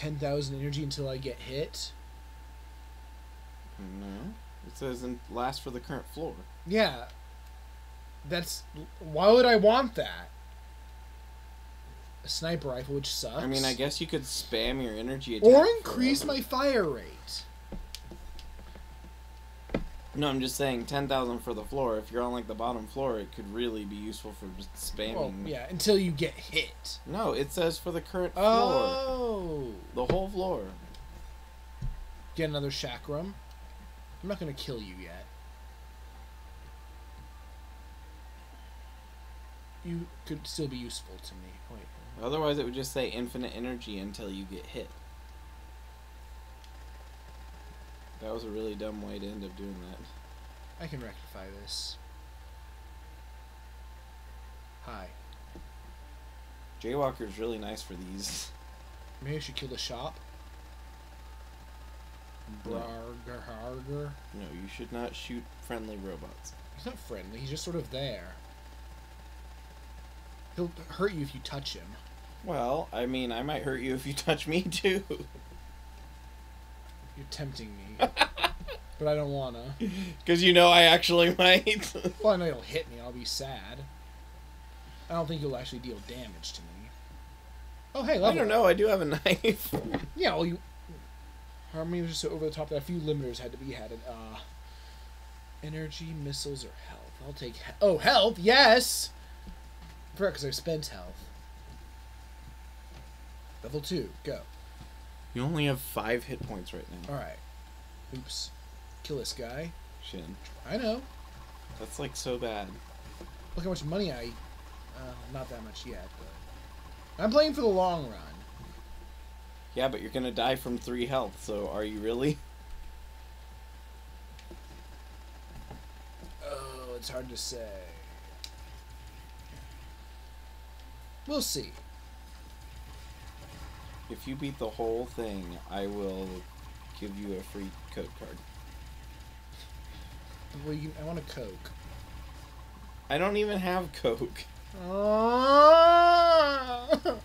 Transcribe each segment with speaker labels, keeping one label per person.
Speaker 1: 10,000 energy until I get hit.
Speaker 2: No. It says in last for the current floor.
Speaker 1: Yeah. That's. Why would I want that? A sniper rifle, which sucks.
Speaker 2: I mean, I guess you could spam your energy.
Speaker 1: Or increase my fire rate.
Speaker 2: No, I'm just saying 10,000 for the floor. If you're on like the bottom floor, it could really be useful for just spamming.
Speaker 1: Well, yeah, until you get hit.
Speaker 2: No, it says for the current floor.
Speaker 1: Oh.
Speaker 2: The whole floor.
Speaker 1: Get another chakram. I'm not gonna kill you yet. You could still be useful to me. Wait.
Speaker 2: Otherwise, it would just say infinite energy until you get hit. That was a really dumb way to end up doing that.
Speaker 1: I can rectify this. Hi.
Speaker 2: Jaywalker's really nice for these.
Speaker 1: Maybe I should kill the shop.
Speaker 2: No.
Speaker 1: Brargar hargar.
Speaker 2: No, you should not shoot friendly robots.
Speaker 1: He's not friendly. He's just sort of there. He'll hurt you if you touch him.
Speaker 2: Well, I mean, I might hurt you if you touch me too.
Speaker 1: You're tempting me, but I don't wanna.
Speaker 2: Because you know I actually might.
Speaker 1: Well, I know you'll hit me. I'll be sad. I don't think you'll actually deal damage to me. Oh, hey,
Speaker 2: I don't know, I do have a knife.
Speaker 1: Yeah, well, you. How many was just so over the top? That a few limiters had to be added. Uh, energy, missiles, or health. I'll take. He- oh, health. Yes. because I spent health. Level two. Go.
Speaker 2: You only have five hit points right now.
Speaker 1: All right. Oops. Kill this guy.
Speaker 2: Shin.
Speaker 1: I know.
Speaker 2: That's like so bad.
Speaker 1: Look how much money I. Uh, not that much yet, but I'm playing for the long run.
Speaker 2: Yeah, but you're gonna die from three health, so are you really?
Speaker 1: Oh, it's hard to say. We'll see.
Speaker 2: If you beat the whole thing, I will give you a free Coke card.
Speaker 1: Well, you, I want a Coke.
Speaker 2: I don't even have Coke.
Speaker 1: Ah! well,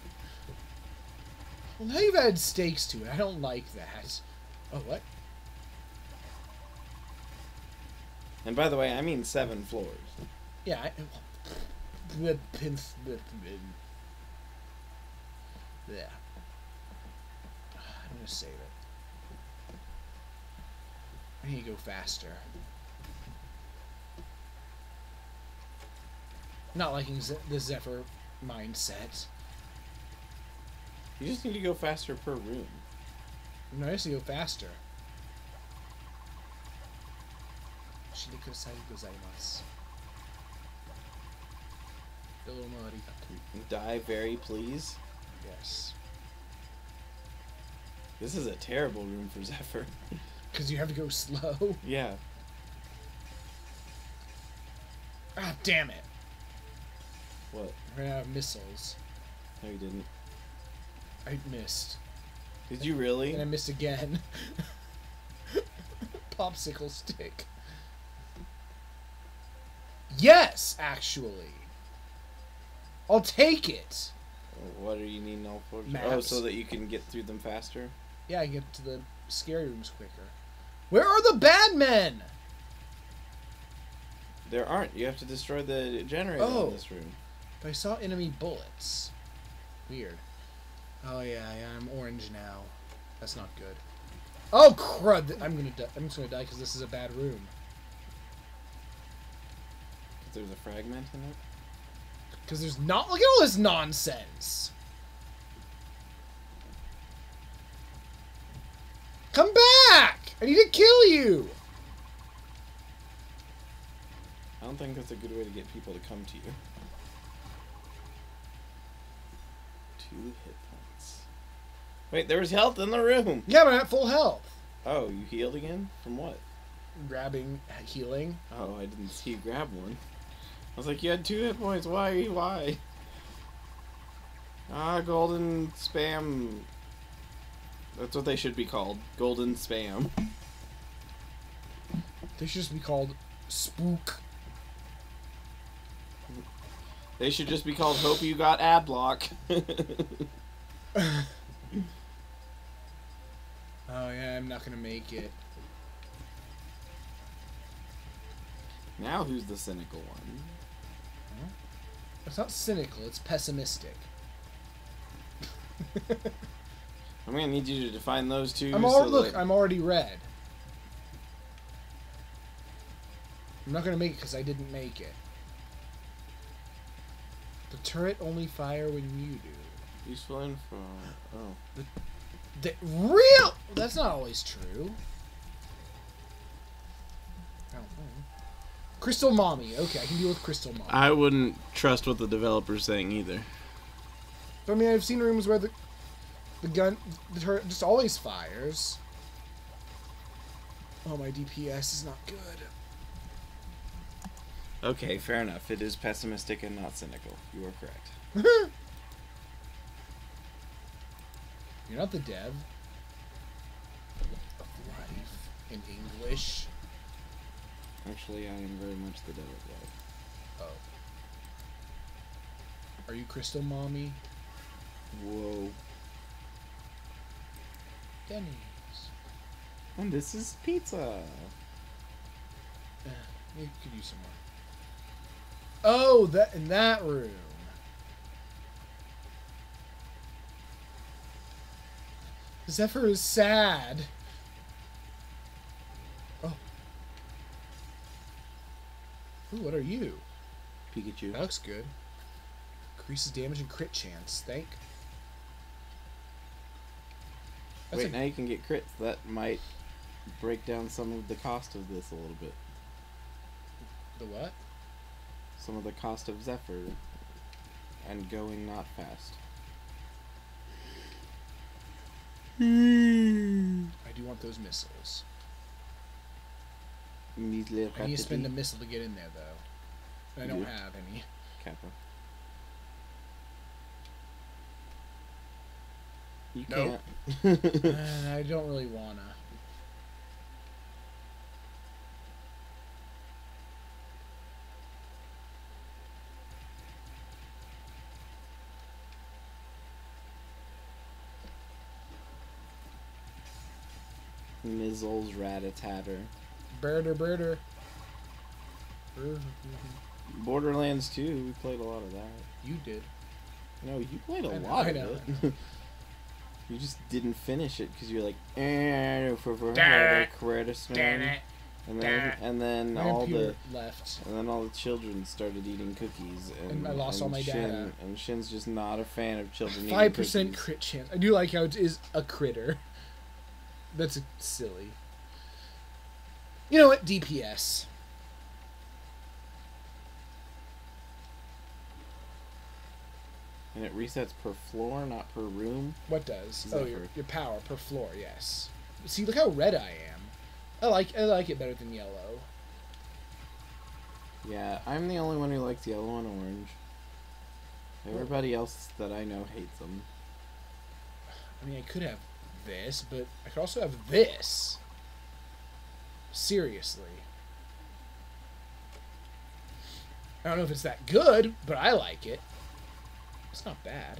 Speaker 1: now you've added stakes to it. I don't like that. Oh, what?
Speaker 2: And by the way, I mean seven floors.
Speaker 1: Yeah, I... Blip, pinch, blip, blip. Yeah. I'm gonna save it. I need to go faster. Not liking the Zephyr mindset.
Speaker 2: You just need to go faster per room.
Speaker 1: No, I used to go faster. Shirikusai gozaimasu.
Speaker 2: Die very please.
Speaker 1: Yes.
Speaker 2: This is a terrible room for Zephyr.
Speaker 1: Because you have to go slow.
Speaker 2: yeah.
Speaker 1: Ah, damn it.
Speaker 2: What?
Speaker 1: I ran out of missiles.
Speaker 2: No, you didn't.
Speaker 1: I missed.
Speaker 2: Did you really?
Speaker 1: And I missed again. Popsicle stick. Yes, actually. I'll take it.
Speaker 2: What are you needing all for? Oh, so that you can get through them faster?
Speaker 1: Yeah, I can get to the scary rooms quicker. Where are the bad men?
Speaker 2: There aren't. You have to destroy the generator
Speaker 1: Oh.
Speaker 2: in this room.
Speaker 1: But I saw enemy bullets. Weird. Oh yeah, yeah, I'm orange now. That's not good. Oh crud! I'm gonna die. I'm just gonna die because this is a bad room.
Speaker 2: There's a fragment in it.
Speaker 1: Because there's not. Look at all this nonsense. Come back! I need to kill you.
Speaker 2: I don't think that's a good way to get people to come to you. Two hit points. Wait, there was health in the room.
Speaker 1: Yeah, but I'm at full health.
Speaker 2: Oh, you healed again? From what?
Speaker 1: Grabbing, healing.
Speaker 2: Oh, I didn't see you grab one. I was like, you had two hit points. Why? Why? Ah, golden spam. That's what they should be called. Golden spam.
Speaker 1: They should just be called spook.
Speaker 2: They should just be called Hope You Got Ad Block.
Speaker 1: Oh yeah, I'm not gonna make it.
Speaker 2: Now who's the cynical one?
Speaker 1: It's not cynical. It's pessimistic.
Speaker 2: I'm gonna need you to define those two.
Speaker 1: I'm
Speaker 2: so
Speaker 1: already look.
Speaker 2: that-
Speaker 1: I'm already red. I'm not gonna make it because I didn't make it. The turret only fire when you do.
Speaker 2: useful info. Oh,
Speaker 1: The real. That's not always true. I don't know. Crystal mommy. Okay, I can deal with crystal mommy.
Speaker 3: I wouldn't trust what the developer's saying either.
Speaker 1: But I mean, I've seen rooms where the the gun, the turret just always fires. Oh, my DPS is not good.
Speaker 2: okay, fair enough. It is pessimistic and not cynical. You are correct.
Speaker 1: You're not the dev of life in English.
Speaker 2: Actually, I am very much the devil of life.
Speaker 1: Oh. Are you Crystal Mommy?
Speaker 2: Whoa.
Speaker 1: Denny's.
Speaker 2: And this is pizza.
Speaker 1: Uh, you could use some more. Oh, that in that room. Zephyr is sad. Oh. Ooh, what are you?
Speaker 2: Pikachu.
Speaker 1: That looks good. Increases damage and crit chance. Thank. That's
Speaker 2: Wait, now you can get crits. That might break down some of the cost of this a little bit.
Speaker 1: the what?
Speaker 2: Some of the cost of Zephyr and going not fast.
Speaker 1: I do want those missiles. I need to spend a missile to get in there, though. I don't
Speaker 2: do?
Speaker 1: have any.
Speaker 2: Kappa. You
Speaker 1: Nope.
Speaker 2: can't.
Speaker 1: Uh, I don't really wanna.
Speaker 2: Mizzles Ratatatter.
Speaker 1: Birder, birder.
Speaker 2: Borderlands 2, we played a lot of that.
Speaker 1: You did.
Speaker 2: No, you played a
Speaker 1: I know,
Speaker 2: lot
Speaker 1: I
Speaker 2: of
Speaker 1: know,
Speaker 2: it.
Speaker 1: I know.
Speaker 2: you just didn't finish it because you're like, eh, for for
Speaker 1: Damn it.
Speaker 2: Curtis
Speaker 1: Damn
Speaker 2: man.
Speaker 1: it.
Speaker 2: And then and then all the
Speaker 1: left.
Speaker 2: and then all the children started eating cookies and,
Speaker 1: And I lost all my
Speaker 2: Shin,
Speaker 1: data.
Speaker 2: And Shin's just not a fan of children eating
Speaker 1: Five percent crit chance. I do like how it is a critter. That's silly. You know what? DPS.
Speaker 2: And it resets per floor, not per room.
Speaker 1: What does? Oh, your, your power per floor. Yes. See, look how red I am. I like I like it better than yellow.
Speaker 2: Yeah, I'm the only one who likes yellow and orange. Everybody else that I know hates them.
Speaker 1: I mean, I could have this, but I could also have this. Seriously. I don't know if it's that good, but I like it. It's not bad.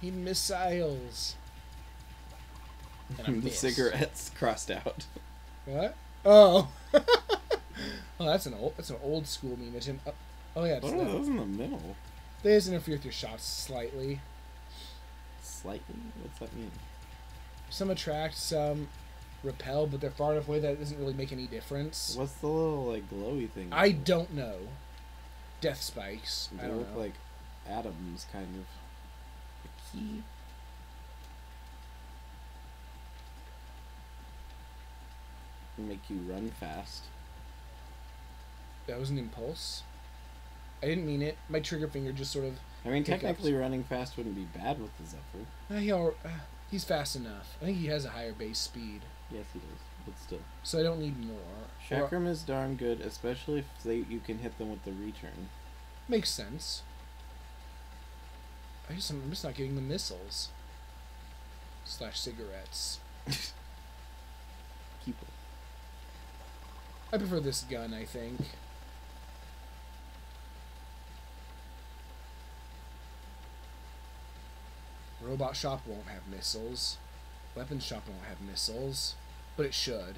Speaker 1: He missiles. And
Speaker 2: the cigarettes crossed out.
Speaker 1: What? Oh. oh, that's an old that's an old school in, oh, oh yeah,
Speaker 2: What are oh,
Speaker 1: that.
Speaker 2: those in the middle?
Speaker 1: They just interfere with your shots slightly.
Speaker 2: Slightly? What's that mean?
Speaker 1: Some attract, some repel, but they're far enough away that it doesn't really make any difference.
Speaker 2: What's the little like glowy thing?
Speaker 1: I don't know. Death spikes.
Speaker 2: They look
Speaker 1: know.
Speaker 2: like atoms, kind of. A key. Make you run fast.
Speaker 1: that was an impulse. I didn't mean it. My trigger finger just sort of.
Speaker 2: I mean,
Speaker 1: Hiccups.
Speaker 2: technically, running fast wouldn't be bad with the Zephyr.
Speaker 1: Uh, he al- uh, he's fast enough. I think he has a higher base speed,
Speaker 2: Yes, he does, but still.
Speaker 1: so I don't need more. Or-
Speaker 2: is darn good, especially if they you can hit them with the return.
Speaker 1: makes sense. I just I'm just not getting the missiles. slash cigarettes.
Speaker 2: Keep it.
Speaker 1: I prefer this gun. I think. Robot shop won't have missiles. Weapons shop won't have missiles, but it should.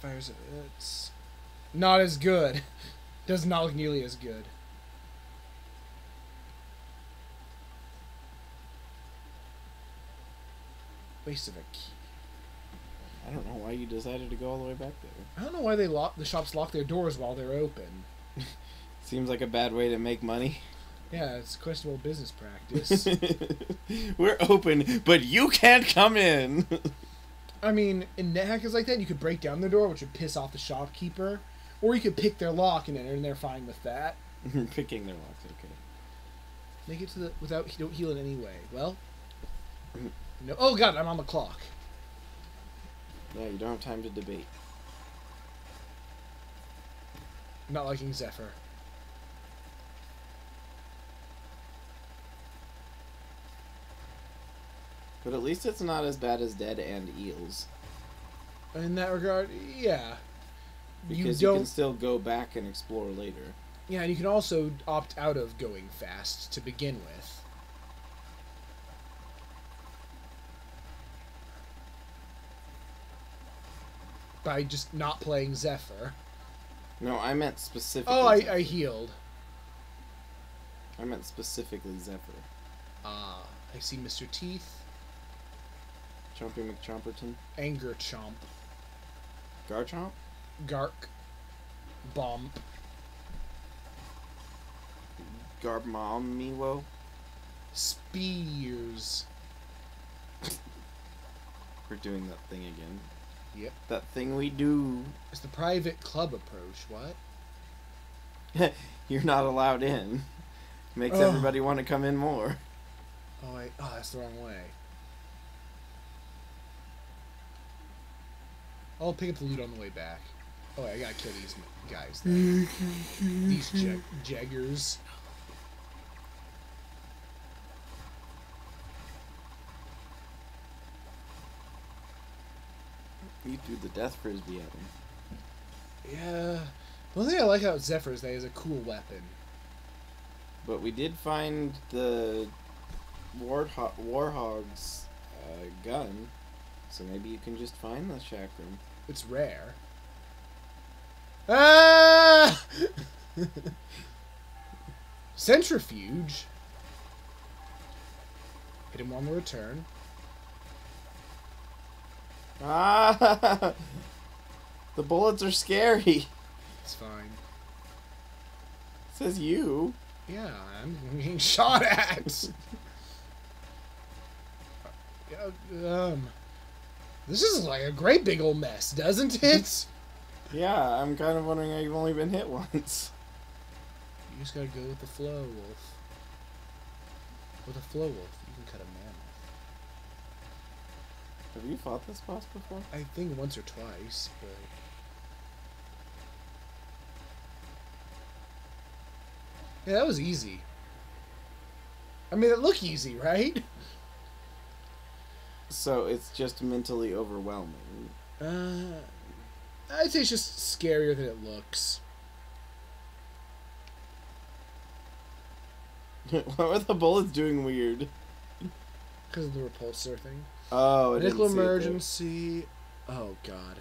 Speaker 1: Fires. It's not as good. Does not look nearly as good. Waste of a key.
Speaker 2: I don't know why you decided to go all the way back there.
Speaker 1: I don't know why they lock the shops lock their doors while they're open.
Speaker 2: Seems like a bad way to make money.
Speaker 1: Yeah, it's questionable business practice.
Speaker 2: We're open, but you can't come in.
Speaker 1: I mean, in NetHackers like that, you could break down their door, which would piss off the shopkeeper, or you could pick their lock and enter, and they're fine with that.
Speaker 2: Picking their locks, okay.
Speaker 1: Make it to the without he- don't heal in any way. Well, no. Oh God, I'm on the clock.
Speaker 2: Yeah, you don't have time to debate.
Speaker 1: Not liking Zephyr.
Speaker 2: But at least it's not as bad as Dead and Eels.
Speaker 1: In that regard, yeah.
Speaker 2: Because
Speaker 1: you
Speaker 2: you, can still go back and explore later.
Speaker 1: Yeah, and you can also opt out of going fast to begin with. By just not playing Zephyr.
Speaker 2: No, I meant specifically.
Speaker 1: Oh, I, I healed.
Speaker 2: I meant specifically Zephyr.
Speaker 1: Ah, I see Mr. Teeth.
Speaker 2: Chompy McChomperton.
Speaker 1: Anger Chomp.
Speaker 2: Garchomp?
Speaker 1: Gark. Bomb.
Speaker 2: Garbmamiwo?
Speaker 1: Spears.
Speaker 2: We're doing that thing again.
Speaker 1: Yep.
Speaker 2: That thing we do.
Speaker 1: It's the private club approach. What?
Speaker 2: You're not allowed in. Makes
Speaker 1: Oh.
Speaker 2: everybody want to come in more.
Speaker 1: Oh, wait. Oh, that's the wrong way. I'll pick up the loot on the way back. Oh, wait, I gotta kill these guys. These jag- jaggers.
Speaker 2: You threw the death frisbee at him.
Speaker 1: Yeah. The only thing I like about Zephyr is that he has a cool weapon.
Speaker 2: But we did find the Wartho- Warhog's uh, gun. So maybe you can just find the chakram.
Speaker 1: It's rare. Ah! Centrifuge. Hit him on the return.
Speaker 2: Ah! the bullets are scary.
Speaker 1: It's fine.
Speaker 2: says you.
Speaker 1: Yeah, I'm being shot at. Um, this is like a great big old mess, doesn't it?
Speaker 2: Yeah, I'm kind of wondering how you've only been hit once.
Speaker 1: You just gotta go with the flow, Wolf. With a flow wolf, you can cut a man off.
Speaker 2: Have you fought this boss before?
Speaker 1: I think once or twice, but. Yeah, that was easy. I mean, it looked easy, right?
Speaker 2: So it's just mentally overwhelming.
Speaker 1: Uh, I'd say it's just scarier than it looks.
Speaker 2: what were the bullets doing weird?
Speaker 1: Because of the repulsor thing.
Speaker 2: Oh, I didn't
Speaker 1: Medical
Speaker 2: see it
Speaker 1: emergency. Oh, God.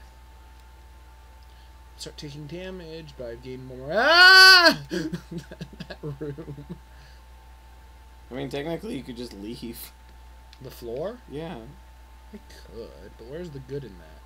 Speaker 1: Start taking damage, but I've gained more. Ah! that room.
Speaker 2: I mean, technically, you could just leave.
Speaker 1: The floor?
Speaker 2: Yeah.
Speaker 1: I could, but where's the good in that?